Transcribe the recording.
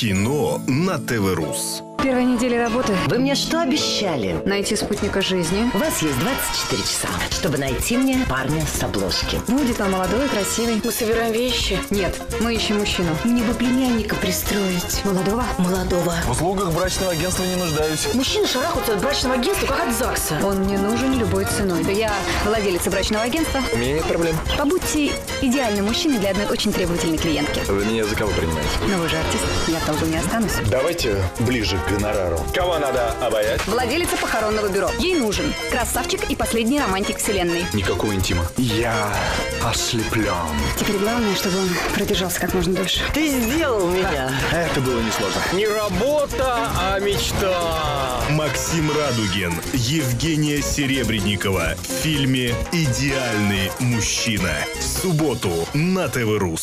Кино на ТВ-Рус. Первая неделя работы. Вы мне что обещали? Найти спутника жизни. У вас есть 24 часа, чтобы найти мне парня с обложки. Будет он молодой и красивый. Мы собираем вещи. Нет, мы ищем мужчину. Мне бы племянника пристроить. Молодого? Молодого. В услугах брачного агентства не нуждаюсь. Мужчины шарахаются от брачного агентства, как от ЗАГСа. Он мне нужен любой ценой. Я владелица брачного агентства. У меня нет проблем. Побудьте идеальным мужчиной для одной очень требовательной клиентки. Вы меня за кого принимаете? Но вы же артист. Я в долгу не останусь. Давайте ближе к гонорару. Кого надо обаять? Владелица похоронного бюро. Ей нужен красавчик и последний романтик вселенной. Никакого интима. Я ослеплен. Теперь главное, чтобы он продержался как можно дольше. Ты сделал меня. Это было несложно. Не работа, а мечта. Максим Радугин, Евгения Серебренникова в фильме «Идеальный мужчина». В субботу на ТВ-Рус.